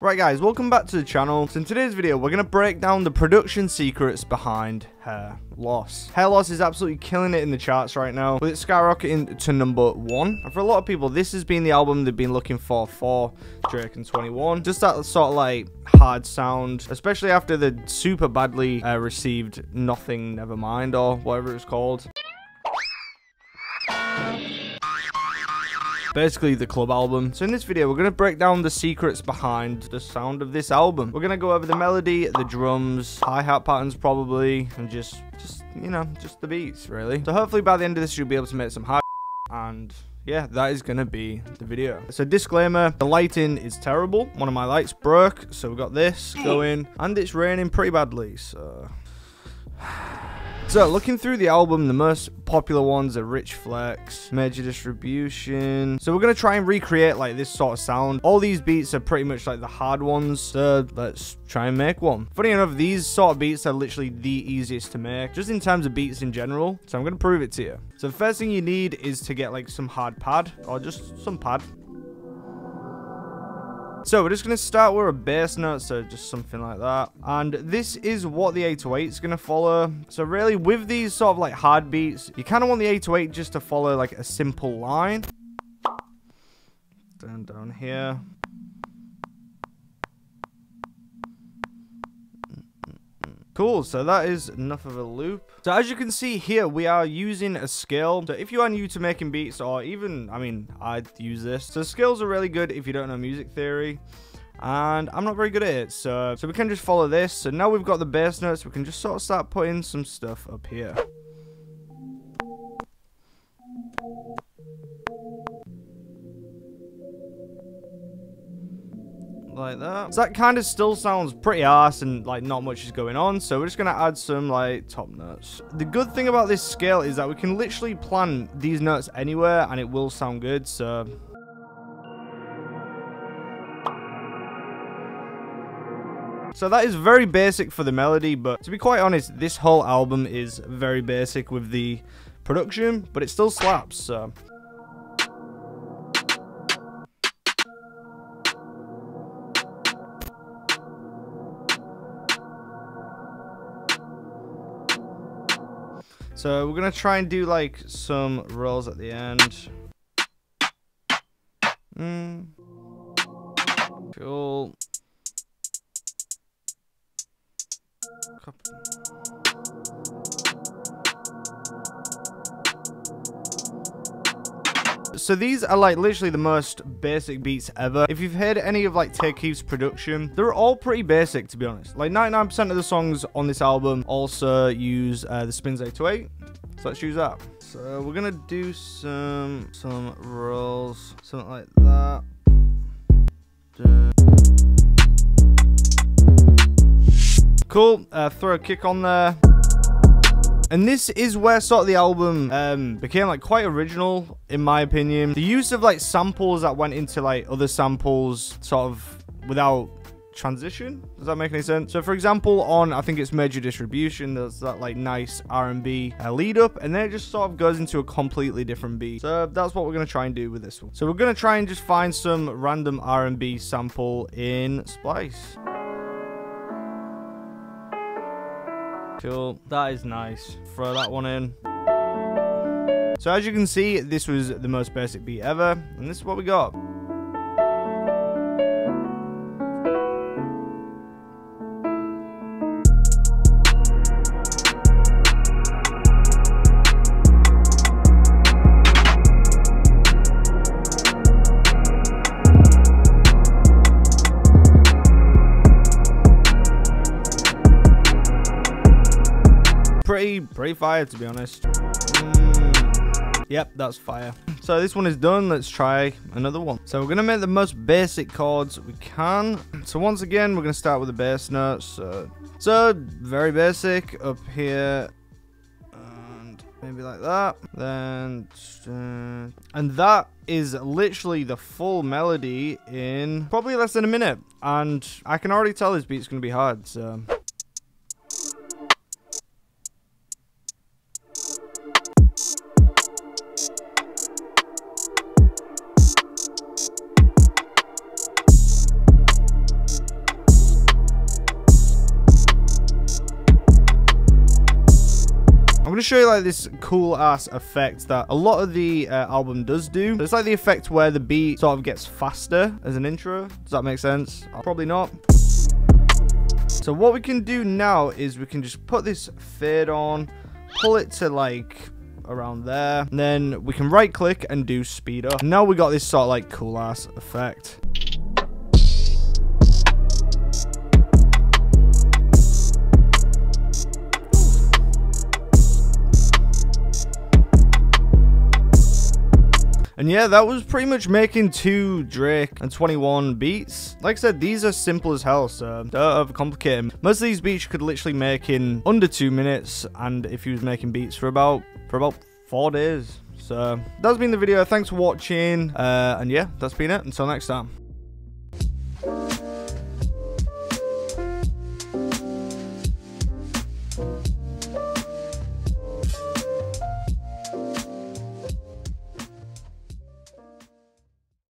Right guys, welcome back to the channel. So in today's video, we're going to break down the production secrets behind Her Loss. Her Loss is absolutely killing it in the charts right now, with it skyrocketing to number one. And for a lot of people, this has been the album they've been looking for for Drake and 21. Just that sort of like hard sound, especially after the super badly uh, received Nothing Nevermind or whatever it's called. Basically the club album. So in this video, we're going to break down the secrets behind the sound of this album. We're going to go over the melody, the drums, hi-hat patterns probably, and just, just, you know, just the beats, really. So hopefully by the end of this, you'll be able to make some high and yeah, that is going to be the video. So disclaimer, the lighting is terrible. One of my lights broke, so we got this going, and it's raining pretty badly, so... So, looking through the album, the most popular ones are Rich Flex, Major Distribution. So, we're going to try and recreate like this sort of sound. All these beats are pretty much like the hard ones, so let's try and make one. Funny enough, these sort of beats are literally the easiest to make, just in terms of beats in general. So, I'm going to prove it to you. So, the first thing you need is to get like some hard pad, or just some pad. So we're just going to start with a bass note, so just something like that. And this is what the 808 is going to follow. So really, with these sort of like hard beats, you kind of want the 808 just to follow like a simple line. Down, down here. Cool, so that is enough of a loop. So as you can see here, we are using a scale. So if you are new to making beats, or even, I mean, I'd use this. So scales are really good if you don't know music theory. And I'm not very good at it, so, so we can just follow this. So now we've got the bass notes, we can just sort of start putting some stuff up here. Like that. So that kind of still sounds pretty ass and like not much is going on. So we're just going to add some like top notes. The good thing about this scale is that we can literally plan these notes anywhere and it will sound good. So So that is very basic for the melody, but to be quite honest, this whole album is very basic with the production, but it still slaps, so... So we're gonna try and do like some rolls at the end. Mm. Cool. So these are like literally the most basic beats ever. If you've heard any of like Keith's production, they're all pretty basic to be honest. Like 99% of the songs on this album also use uh, the Spinz 808. So let's use that. So we're gonna do some some rolls, something like that. Cool. Uh, throw a kick on there. And this is where sort of the album um, became like quite original, in my opinion. The use of like samples that went into like other samples sort of without transition. Does that make any sense? So for example, on I think it's Major Distribution, there's that like nice R&B uh, lead up, and then it just sort of goes into a completely different beat. So that's what we're gonna try and do with this one. So we're gonna try and just find some random R&B sample in Splice. Cool. That is nice. Throw that one in. So as you can see, this was the most basic beat ever, and this is what we got. Pretty, pretty fire to be honest. Mm. Yep, that's fire. So this one is done. Let's try another one. So we're going to make the most basic chords we can. So once again, we're going to start with the bass notes. So, so very basic up here. And maybe like that. Then, uh, and that is literally the full melody in probably less than a minute. And I can already tell this beat's to be hard. So going to show you like this cool ass effect that a lot of the uh, album does do. It's like the effect where the beat sort of gets faster as an intro. Does that make sense? Probably not. So what we can do now is we can just put this fade on, pull it to like around there. And then we can right click and do speed up. Now we got this sort of like cool ass effect. And yeah, that was pretty much making two Drake and 21 beats. Like I said, these are simple as hell, so don't overcomplicate them. Most of these beats you could literally make in under two minutes, and if you was making beats for about for about four days. So that's been the video. Thanks for watching, uh, and yeah, that's been it. Until next time.